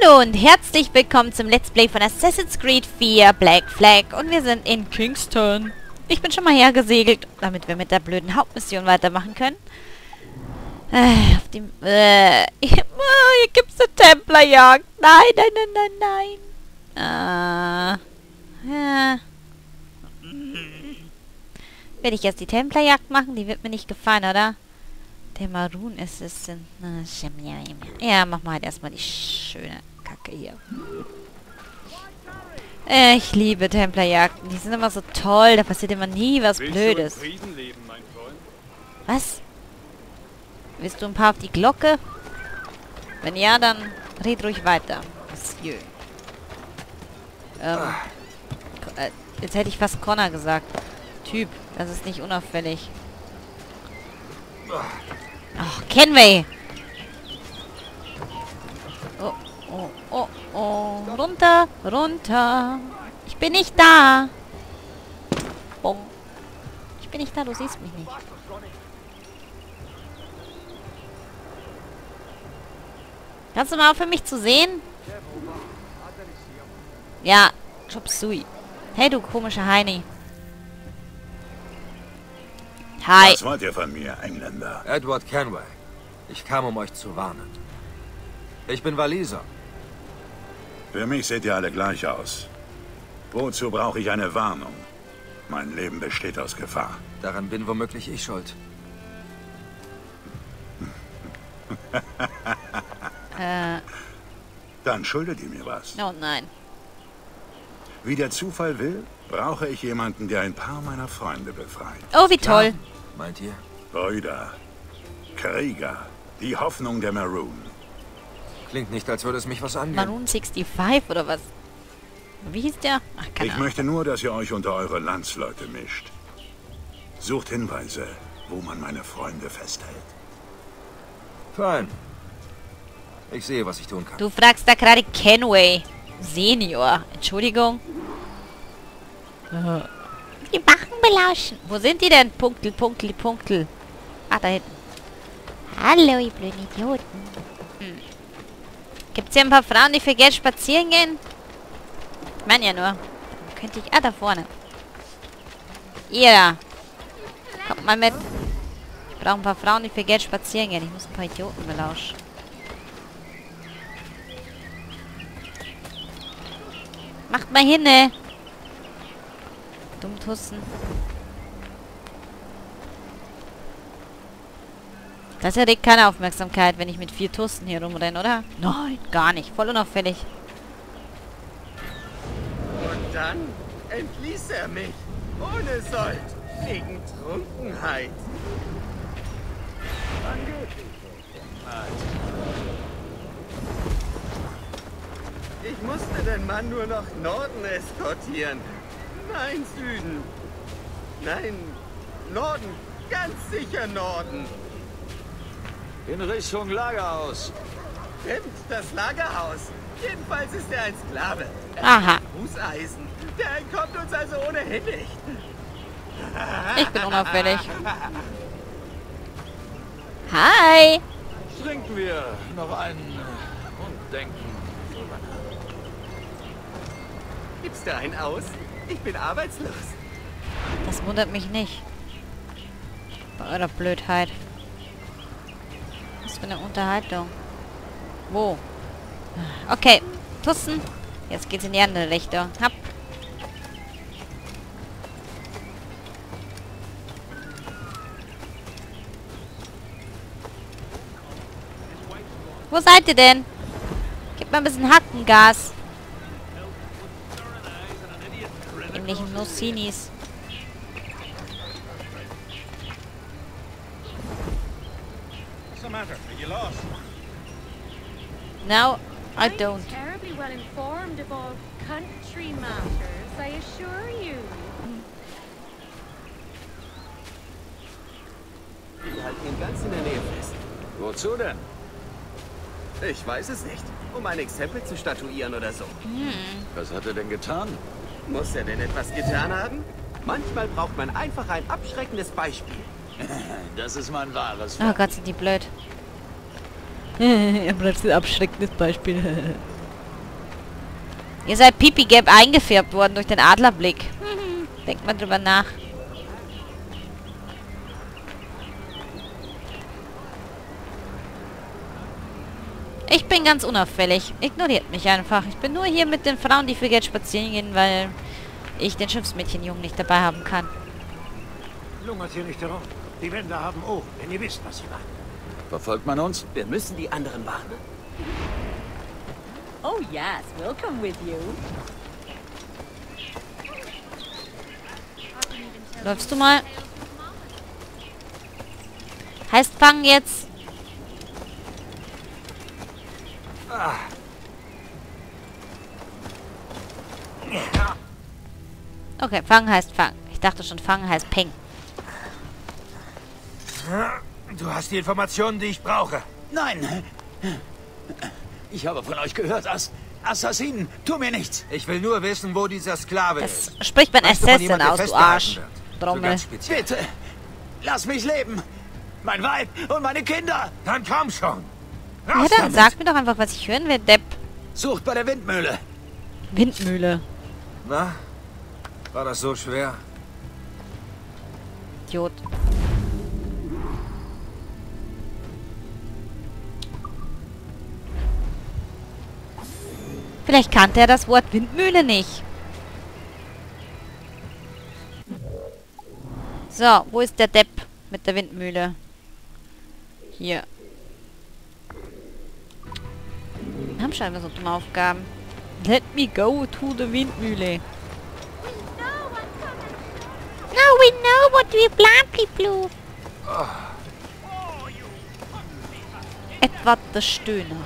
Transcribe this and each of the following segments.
Hallo und herzlich willkommen zum Let's Play von Assassin's Creed 4 Black Flag und wir sind in Kingston. Ich bin schon mal hergesegelt, damit wir mit der blöden Hauptmission weitermachen können. Äh, auf dem... Äh, hier gibt's eine Templerjagd. Nein, nein, nein, nein, nein. Äh, ja. Werde ich jetzt die Templerjagd machen? Die wird mir nicht gefallen, oder? Der Maroon Assistant. Ja, mach mal halt erstmal die schöne Kacke hier. Äh, ich liebe Templerjagden. Die sind immer so toll. Da passiert immer nie was Willst Blödes. Leben? Was? Willst du ein paar auf die Glocke? Wenn ja, dann red ruhig weiter. Monsieur. Ähm, äh, jetzt hätte ich fast Connor gesagt. Typ, das ist nicht unauffällig. Ach, Kenway! Oh, oh, oh, oh. Runter, runter. Ich bin nicht da. Bong. Ich bin nicht da, du siehst mich nicht. Kannst du mal aufhören, mich zu sehen? Ja, Chop Sui. Hey, du komischer Heini. Hi. Was wollt ihr von mir, Engländer? Edward Kenway. Ich kam, um euch zu warnen. Ich bin Waliser. Für mich seht ihr alle gleich aus. Wozu brauche ich eine Warnung? Mein Leben besteht aus Gefahr. Daran bin womöglich ich schuld. Äh, Dann schuldet ihr mir was. oh nein. Wie der Zufall will, brauche ich jemanden, der ein paar meiner Freunde befreit. Oh, wie toll. Meint ihr? Brüder, Krieger, die Hoffnung der Maroon. Klingt nicht, als würde es mich was angehen. Maroon 65 oder was? Wie hieß der? Ach, keine Ich Ahnung. möchte nur, dass ihr euch unter eure Landsleute mischt. Sucht Hinweise, wo man meine Freunde festhält. Fein. Ich sehe, was ich tun kann. Du fragst da gerade Kenway. Senior. Entschuldigung. Die Wachen belauschen. Wo sind die denn? Punktel, Punktel, Punktel. Ah, da hinten. Hallo, ihr blöden Idioten. Hm. Gibt's hier ein paar Frauen, die für Geld spazieren gehen? Ich meine ja nur. Könnte ich... Ah, da vorne. Ihr da. Kommt mal mit. Ich brauche ein paar Frauen, die für Geld spazieren gehen. Ich muss ein paar Idioten belauschen. Macht mal hin, ne? Dummtussen. Das erregt keine Aufmerksamkeit, wenn ich mit vier Tussen hier rumrenne, oder? Nein, gar nicht. Voll unauffällig. Und dann entließ er mich. Ohne Sold. Wegen Trunkenheit. Ich musste den Mann nur nach Norden eskortieren. Nein, Süden. Nein, Norden. Ganz sicher Norden. In Richtung Lagerhaus. Stimmt, das Lagerhaus. Jedenfalls ist er ein Sklave. Aha. Fußeisen. Der entkommt uns also ohnehin nicht. Ich bin unauffällig. Hi. Trinken wir noch einen und denken drüber nach. Gibst du einen aus? Ich bin arbeitslos. Das wundert mich nicht. Bei eurer Blödheit. Was für eine Unterhaltung. Wo? Okay. Tussen. Jetzt geht's in die andere Richtung. Hab. Wo seid ihr denn? Gebt mal ein bisschen Hackengas. Are you lost? No, I I'm don't. terribly well informed of all country matters, I assure you. Wir halten ihn ganz in der Nähe fest. Wozu denn? Ich weiß es nicht. Um ein Exempel zu statuieren oder so. Was hat er denn getan? Muss er denn etwas getan haben? Manchmal braucht man einfach ein abschreckendes Beispiel. Das ist mein wahres Oh Gott, sind die blöd. er bleibt ein abschreckendes Beispiel. Ihr seid pipi-gelb eingefärbt worden durch den Adlerblick. Denkt mal drüber nach. Ich bin ganz unauffällig. Ignoriert mich einfach. Ich bin nur hier mit den Frauen, die für Geld spazieren gehen, weil ich den Schiffsmädchenjungen nicht dabei haben kann. Lungert hier nicht herum. Die Wände haben Ohren, wenn ihr wisst, was ich meine. Verfolgt man uns? Wir müssen die anderen warnen. Oh yes, we'll come with you. Läufst du mal? Heißt fangen jetzt. Okay, fangen heißt fangen. Ich dachte schon, fangen heißt peng. Du hast die Informationen, die ich brauche. Nein! Ich habe von euch gehört, Ass Assassinen, tu mir nichts! Ich will nur wissen, wo dieser Sklave ist. Das spricht man Assassin aus, du Arsch. So Trommel. Bitte! Lass mich leben! Mein Weib und meine Kinder! Dann komm schon. Ja, dann sag mir doch einfach, was ich hören will, Depp. Sucht bei der Windmühle! Windmühle. Na? War das so schwer? Idiot. Vielleicht kannte er das Wort Windmühle nicht. So, wo ist der Depp mit der Windmühle? Hier. Haben scheinbar so dumme Aufgaben. Let me go to the Windmühle. Now we know what we bluntly blue. Etwa der Stöhner.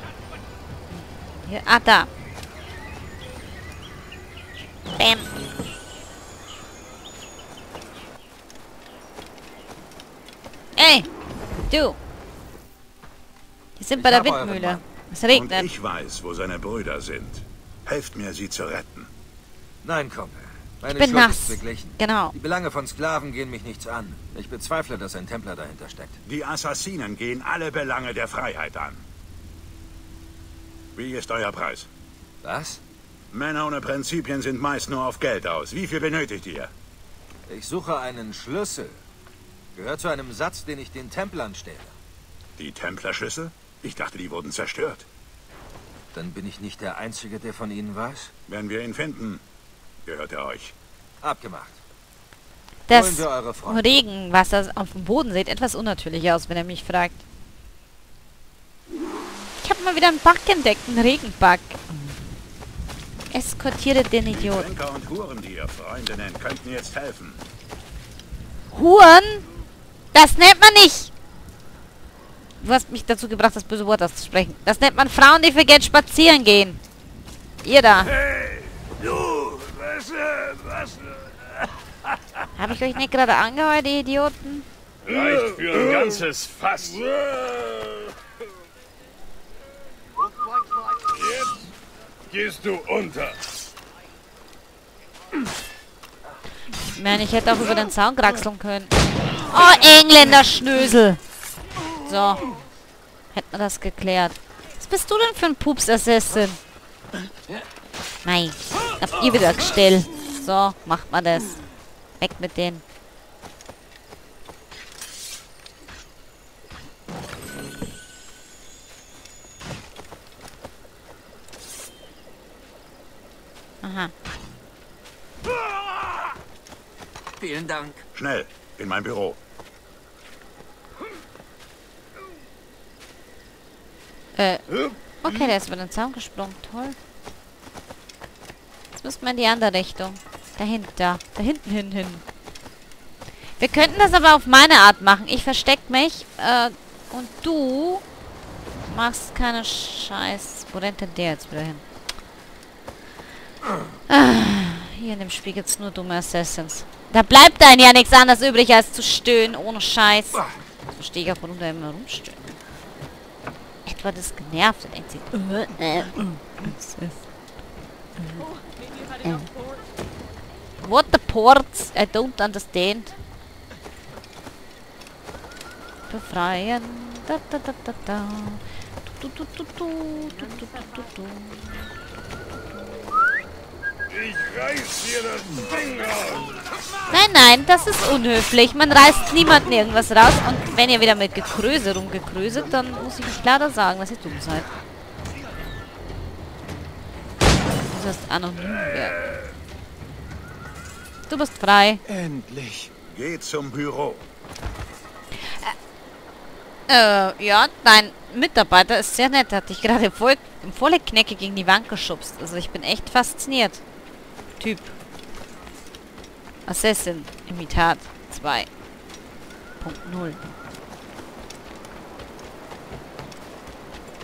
Hier, ah, da. Bam. Ey, du. Wir sind Ich bei der Windmühle. Es Und regnet. ich weiß, wo seine Brüder sind. Helft mir, sie zu retten. Nein, Kumpel. Meine bin Schuld nass. ist beglichen. Genau. Die Belange von Sklaven gehen mich nichts an. Ich bezweifle, dass ein Templer dahinter steckt. Die Assassinen gehen alle Belange der Freiheit an. Wie ist euer Preis? Was? Männer ohne Prinzipien sind meist nur auf Geld aus. Wie viel benötigt ihr? Ich suche einen Schlüssel. Gehört zu einem Satz, den ich den Templern stehle. Die Templerschlüssel? Ich dachte, die wurden zerstört. Dann bin ich nicht der Einzige, der von ihnen weiß. Wenn wir ihn finden, gehört er euch. Abgemacht. Das Freunde. Regenwasser auf dem Boden sieht etwas unnatürlich aus, wenn er mich fragt. Ich habe mal wieder einen Bug entdeckt, einen Regenbug. Eskortiere den Idioten. Lenker und Huren, die ihr Freunde nennt, könnten jetzt helfen. Huren? Das nennt man nicht. Du hast mich dazu gebracht, das böse Wort auszusprechen. Das nennt man Frauen, die für Geld spazieren gehen. Ihr da. Hey, du, was, was? Habe ich euch nicht gerade angeheuert, ihr Idioten? Reicht für ein ganzes Fass. Jetzt gehst du unter. Ich meine, ich hätte auch über den Zaun kraxeln können. Oh, Engländer Schnösel. So. Hätten wir das geklärt. Was bist du denn für ein Pups-Assassin? Nein. Habt ihr wieder gestellt. So, macht man das. Weg mit denen. Aha. Vielen Dank. Schnell, in mein Büro. Äh. Okay, der ist über den Zaun gesprungen. Toll. Jetzt müssen wir in die andere Richtung. Dahinter. Da hinten hin, hin. Wir könnten das aber auf meine Art machen. Ich versteck mich. Äh, und du machst keine Scheiß. Wo rennt denn der jetzt wieder hin? Ah, hier in dem Spiel gibt's nur dumme Assassins. Da bleibt einem ja nichts anderes übrig, als zu stöhnen. Ohne Scheiß. Verstehe ich auch, warum da immer rumstöhnen. Etwa das Genervte, denkt sie. Äh, äh, äh. What the ports? I don't understand. Befreien. Da, da, da, da, da. Du, du, du, du, du, du, du, du, du. Nein, nein, das ist unhöflich. Man reißt niemanden irgendwas raus. Und wenn ihr wieder mit Gekröse rumgekröset, dann muss ich leider sagen, dass ihr dumm seid. Du sollst anonym werden. Du bist frei. Endlich. Geh zum Büro. Äh, ja, dein Mitarbeiter ist sehr nett. Hat dich gerade voll, volle Knecke gegen die Wand geschubst. Also ich bin echt fasziniert. Typ. Assassin. Imitat 2.0.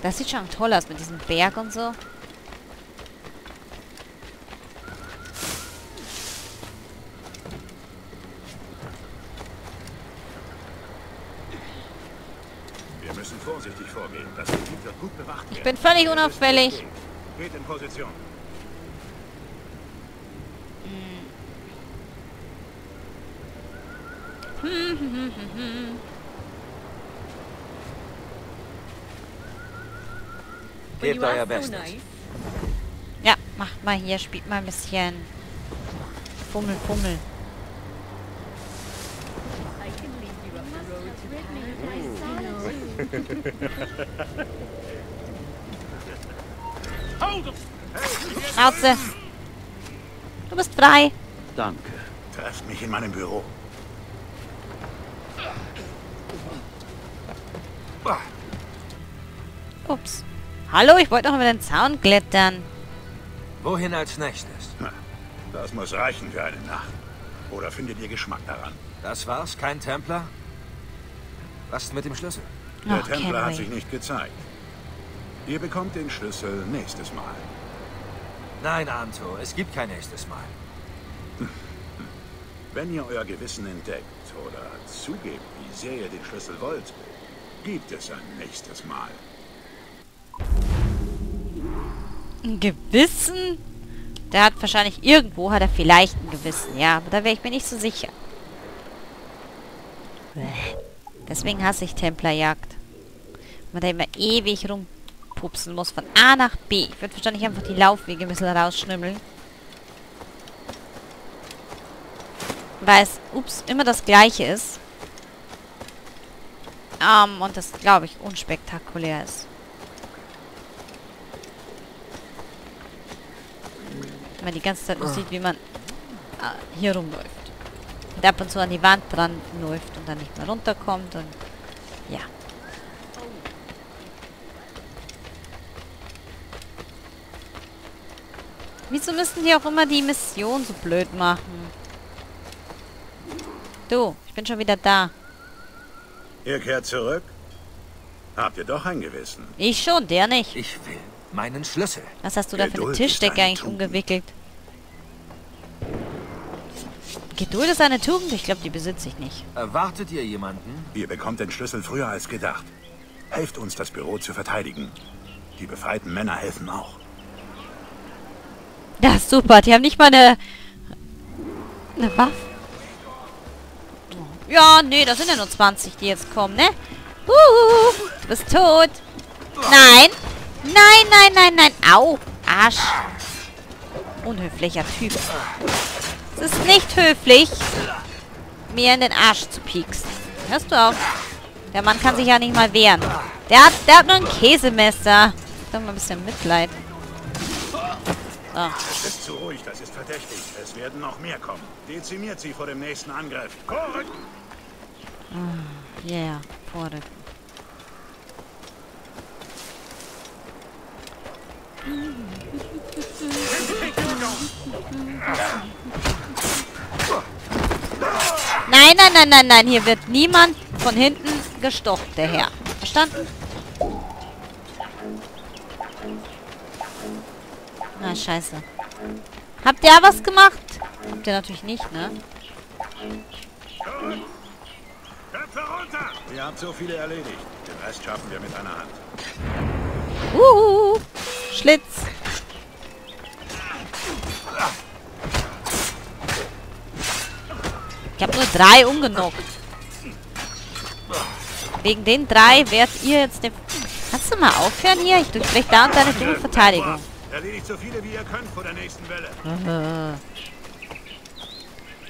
Das sieht schon toll aus mit diesem Berg und so. Wir müssen vorsichtig vorgehen. Das Gebiet wird gut bewacht werden. Ich bin völlig unauffällig. Geht in Position. Gebt euer Bestes. Ja, macht mal hier. Spielt mal ein bisschen Fummel, Fummel. Schnauze. Du bist frei. Danke. Trefft mich in meinem Büro. Ups. Hallo, ich wollte noch über den Zaun klettern. Wohin als nächstes? Das muss reichen für eine Nacht. Oder findet ihr Geschmack daran? Das war's? Kein Templer? Was ist mit dem Schlüssel? Der Ach, Templer hat sich nicht gezeigt. Ihr bekommt den Schlüssel nächstes Mal. Nein, Anto, es gibt kein nächstes Mal. Wenn ihr euer Gewissen entdeckt oder zugebt, wie sehr ihr den Schlüssel wollt, gibt es ein nächstes Mal. Ein Gewissen? Der hat wahrscheinlich irgendwo, hat er vielleicht ein Gewissen, ja. Aber da wäre ich mir nicht so sicher. Bäh. Deswegen hasse ich Templerjagd. Man da immer ewig rumpupsen muss von A nach B. Ich würde wahrscheinlich einfach die Laufwege ein bisschen rausschnimmeln. Weil es, ups, immer das gleiche ist. Ähm, und das, glaube ich, unspektakulär ist. Wenn man die ganze Zeit nur sieht, wie man äh, hier rumläuft. Und ab und zu an die Wand dran läuft und dann nicht mehr runterkommt und ja. Wieso müssen die auch immer die Mission so blöd machen? Du, ich bin schon wieder da. Ihr kehrt zurück? Habt ihr doch ein Gewissen? Ich schon, der nicht. Ich will meinen Schlüssel. Was hast du da für eine Geduld Tischdecke eine eigentlich Tugend. umgewickelt? Geduld ist eine Tugend? Ich glaube, die besitze ich nicht. Erwartet ihr jemanden? Ihr bekommt den Schlüssel früher als gedacht. Helft uns, das Büro zu verteidigen. Die befreiten Männer helfen auch. Ja, super. Die haben nicht mal eine... Eine Waffe. Ja, nee, das sind ja nur 20, die jetzt kommen, ne? Huhu, du bist tot. Nein. Nein, nein, nein, nein. Au. Arsch. Unhöflicher Typ. Es ist nicht höflich, mir in den Arsch zu pieksen. Hörst du auf? Der Mann kann sich ja nicht mal wehren. Der hat, der hat nur ein Käsemesser. Ich mal ein bisschen Mitleid. So. Ist zu ruhig, das ist verdächtig. Es werden noch mehr kommen. Dezimiert sie vor dem nächsten Angriff. Vorrück! Ja, yeah, vorrücken. Nein, nein, nein, nein, nein. Hier wird niemand von hinten gestochen, der Herr. Verstanden? Na, scheiße. Habt ihr was gemacht? Habt ihr natürlich nicht, ne? Ihr habt so viele erledigt. Den Rest schaffen wir mit einer Hand. Uhu. Schlitz. Ich habe nur drei umgenockt. Wegen den drei werdet ihr jetzt den... Kannst du mal aufhören hier? Ich gleich da und deine dumme Verteidigung. Erledigt so viele, wie ihr könnt vor der nächsten Welle.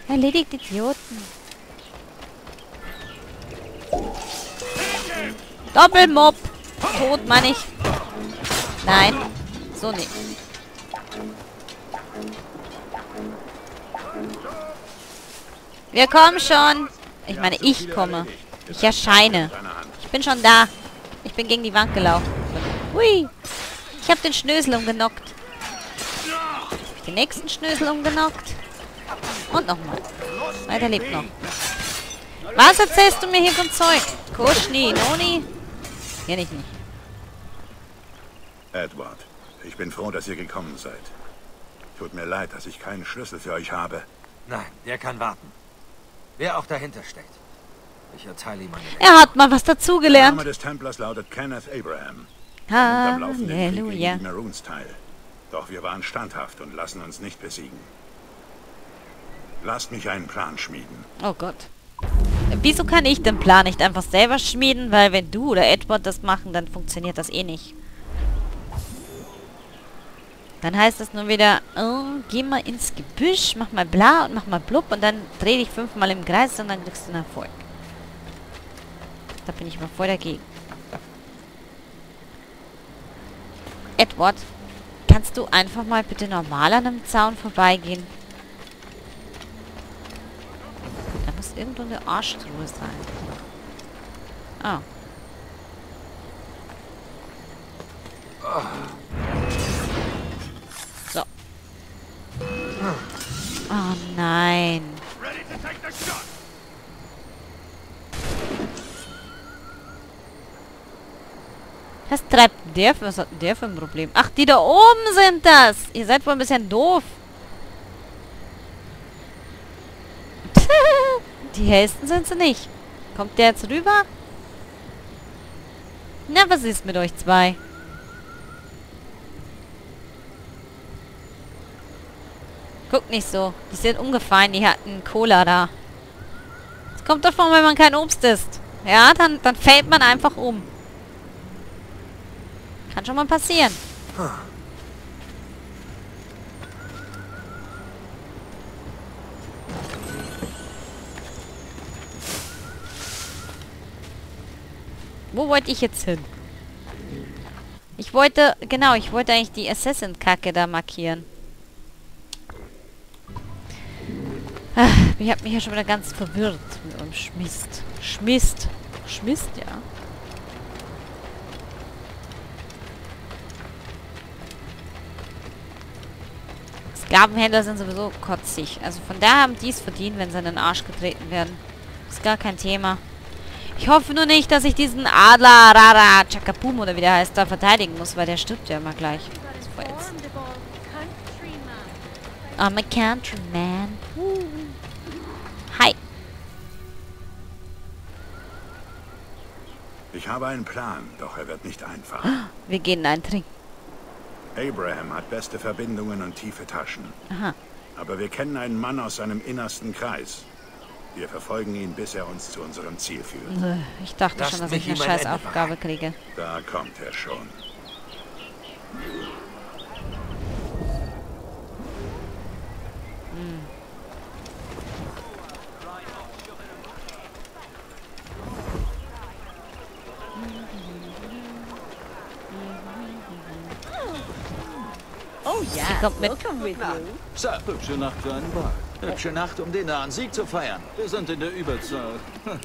Erledigt Idioten. Doppelmob. Tot, meine ich. Nein. So nicht. Wir kommen schon. Ich meine, ich komme. Ich erscheine. Ich bin schon da. Ich bin gegen die Wand gelaufen. Hui. Ich habe den Schnösel umgenockt. Hab den nächsten Schnösel umgenockt. Und nochmal. Weiter lebt noch. Was erzählst du mir hier von Zeug? Kuschni, Noni? Kenn ich nicht. Edward, ich bin froh, dass ihr gekommen seid. Tut mir leid, dass ich keinen Schlüssel für euch habe. Nein, der kann warten. Wer auch dahinter steckt. Ich erteile ihm eine. Er hat mal was Der dazugelernt. Name des Templers lautet Kenneth Abraham. Halleluja. Maroons teil. Doch wir waren standhaft und lassen uns nicht besiegen. Lasst mich einen Plan schmieden. Oh Gott. Wieso kann ich den Plan nicht einfach selber schmieden? Weil wenn du oder Edward das machen, dann funktioniert das eh nicht. Dann heißt es nur wieder, oh, geh mal ins Gebüsch, mach mal bla und mach mal blub und dann dreh dich fünfmal im Kreis und dann kriegst du einen Erfolg. Da bin ich mal voll dagegen. Edward, kannst du einfach mal bitte normal an einem Zaun vorbeigehen? Da muss irgendwo eine Arschtruhe sein. Ah. So. Oh nein. Was treibt der was hat der für ein Problem? Ach, die da oben sind das. Ihr seid wohl ein bisschen doof. die hellsten sind sie nicht. Kommt der jetzt rüber? Na, was ist mit euch zwei? Guckt nicht so. Die sind umgefallen. Die hatten Cola da. Es kommt davon, wenn man kein Obst isst. Ja, dann, dann fällt man einfach um. Kann schon mal passieren. Wo wollte ich jetzt hin? Ich wollte, genau, ich wollte eigentlich die Assassin-Kacke da markieren. Ah, ich habe mich ja schon wieder ganz verwirrt mit eurem Schmist. Schmist. Schmist, ja. Sklavenhändler sind sowieso kotzig. Also von daher haben die es verdient, wenn sie in den Arsch getreten werden. Ist gar kein Thema. Ich hoffe nur nicht, dass ich diesen Adler Rara Chakapum oder wie der heißt, da verteidigen muss, weil der stirbt ja immer gleich. I'm a countryman. Hi. Ich habe einen Plan, doch er wird nicht einfach. Wir gehen einen trinken. Abraham hat beste Verbindungen und tiefe Taschen. Aha. Aber wir kennen einen Mann aus seinem innersten Kreis. Wir verfolgen ihn, bis er uns zu unserem Ziel führt. Äh, Ich dachte Lasst schon, dass ich eine scheiß Aufgabe kriege. Da kommt er schon. Oh ja, kommt mit. welcome with you. So, hübsche Nacht für einen Ball. Hübsche Nacht, um den nahen Sieg zu feiern. Wir sind in der Überzahl.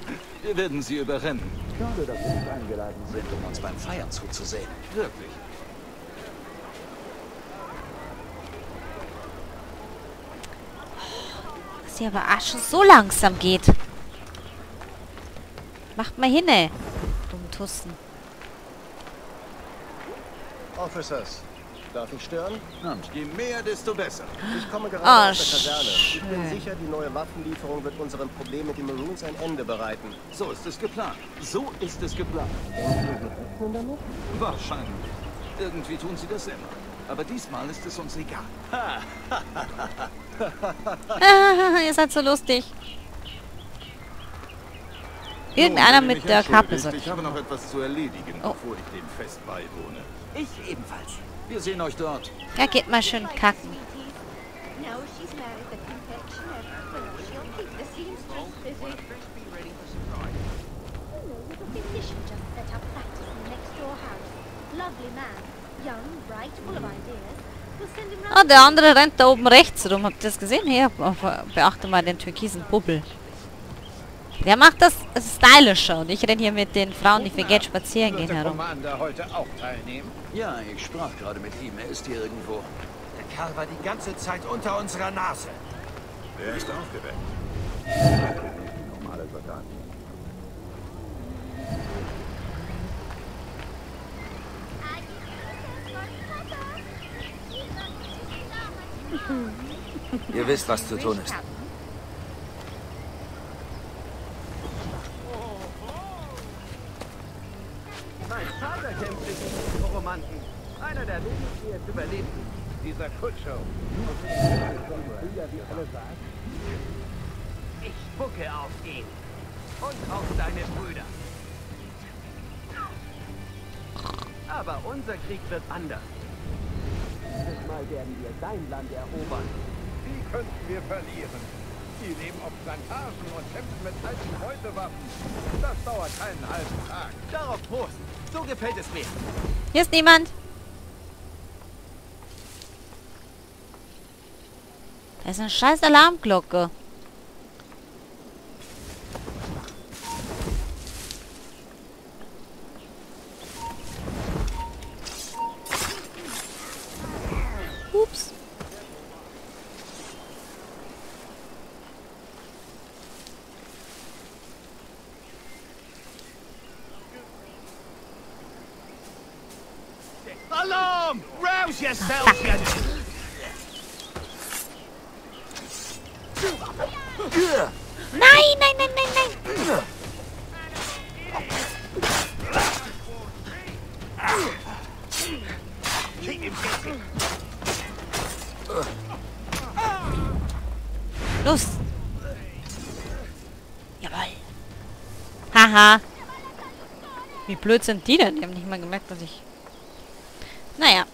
Wir werden sie überrennen. Schade, dass Sie nicht eingeladen sind, um uns beim Feiern zuzusehen. Wirklich. Dass hier aber Asche so langsam geht. Macht mal hinne. Dumm Tussen. Officers, darf ich stören? Und je mehr, desto besser. Ich komme gerade Ah, aus der Kaserne. Ich bin sicher, die neue Waffenlieferung wird unserem Problem mit den Maroons ein Ende bereiten. So ist es geplant. So ist es geplant. Wahrscheinlich. Irgendwie tun sie das immer. Aber diesmal ist es uns egal. Ah, ihr seid so lustig. Irgendeiner mit der. Kappe sagt. Ich habe noch etwas zu erledigen, Oh. bevor ich dem Fest beiwohne. Ich ebenfalls. Wir sehen euch dort. Ja, geht mal schön kacken. Oh, der andere rennt da oben rechts rum. Habt ihr das gesehen? Hier, beachte mal den türkisen Bubbel. Der macht das stylischer und ich renn hier mit den Frauen, die für Geld spazieren gehen, herum. Commander heute auch teilnehmen? Ja, ich sprach gerade mit ihm. Er ist hier irgendwo. Der Kerl war die ganze Zeit unter unserer Nase. Er ist aufgeweckt. Normale Soldaten. Ihr wisst, was zu tun ist. Ich spucke auf ihn. Und auf deine Brüder. Aber unser Krieg wird anders. Dieses Mal werden wir dein Land erobern. Wie könnten wir verlieren? Sie leben auf Plantagen und kämpfen mit alten Beutewaffen. Das dauert keinen halben Tag. Darauf Prost. So gefällt es mir. Hier ist niemand. Da ist eine scheiß Alarmglocke. Ups. Alarm! Rouse yourselves, you... Nein, nein, nein, nein, nein. Los. Jawohl. Haha. Wie blöd sind die denn? Die haben nicht mal gemerkt, dass ich... Naja.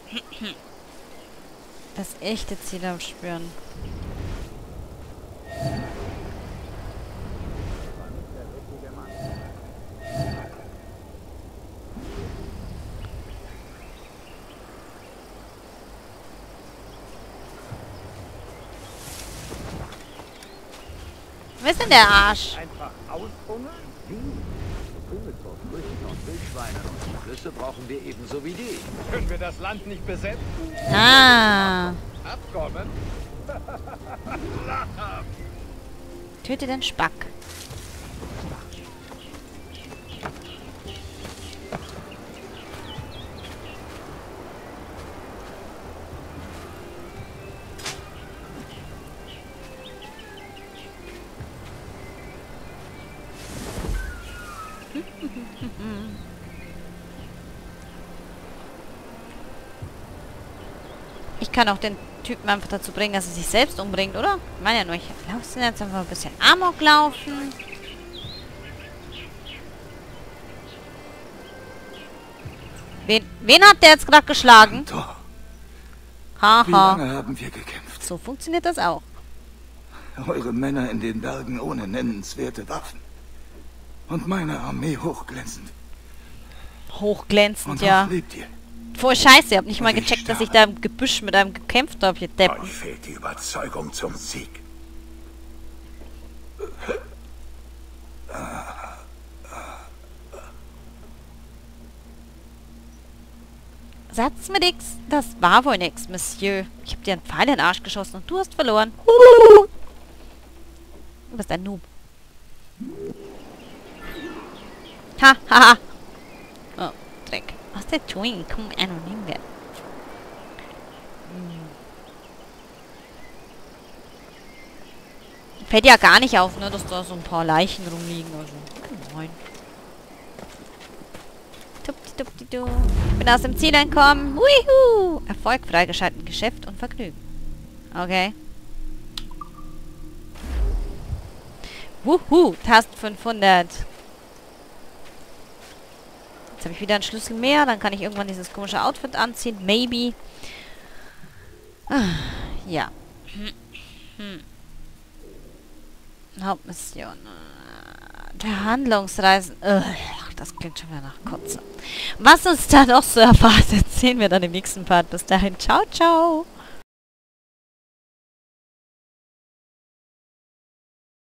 Das echte Ziel aufspüren. Wer ist denn der Arsch? Einfach aushungern? Hunger vor Früchten und Wildschweinen Flüsse brauchen wir ebenso wie die. Können wir das Land nicht besetzen? Ah. Abkommen? Töte den Spack. Kann auch den Typen einfach dazu bringen, dass er sich selbst umbringt, oder? Ich meine ja nur, ich lasse jetzt einfach ein bisschen Amok laufen. Wen, wen hat der jetzt gerade geschlagen? Haha. lange haben wir gekämpft? So funktioniert das auch. Eure Männer in den Bergen ohne nennenswerte Waffen. Und meine Armee hochglänzend. Hochglänzend, Und ja. lebt ihr. Voll scheiße, ihr habt nicht mal ich gecheckt, dass ich da im Gebüsch mit einem gekämpft habe, ihr Deppen. Euch fehlt die Überzeugung zum Sieg. Satz mir nix. Das war wohl nix, Monsieur. Ich hab dir einen Pfeil in den Arsch geschossen und du hast verloren. Du bist ein Noob. Ha, ha, ha. Was der tun? Komm, anonym werden. Fällt ja gar nicht auf, ne, dass da so ein paar Leichen rumliegen. Also, moin. Ich bin aus dem Ziel entkommen. Wuihu! Erfolg freigeschalten. Geschäft und Vergnügen. Okay. Wuhu! Tasten 500. Jetzt habe ich wieder einen Schlüssel mehr. Dann kann ich irgendwann dieses komische Outfit anziehen. Maybe. Ah, ja. Hm. Hauptmission. Der Handlungsreisen. Ugh, das klingt schon wieder nach Kotze. Was uns da noch so erwartet, sehen wir dann im nächsten Part. Bis dahin. Ciao, ciao.